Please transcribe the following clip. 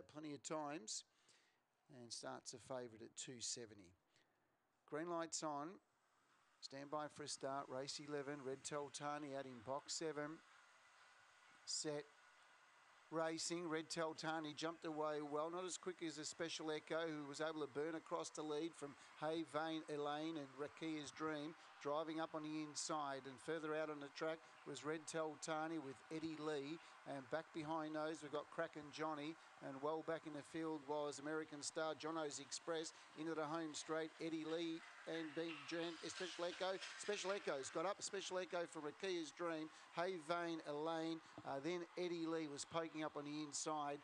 uh, plenty of times and starts a favourite at 270. Green lights on. Stand by for a start. Race 11. Red Teltani out in box 7. Set racing. Red Teltani jumped away well, not as quick as a Special Echo, who was able to burn across the lead from Hay Vane Elaine and Rakia's Dream, driving up on the inside. And further out on the track was Red Teltani with Eddie Lee. And back behind those, we've got Kraken Johnny. And well back in the field was American Star Jono's Express into the home straight. Eddie Lee and being Special Echo. Special Echo's got up. Special Echo for Rakia's Dream. Hey Vane Elaine. Uh, then Eddie Lee was poking up on the inside.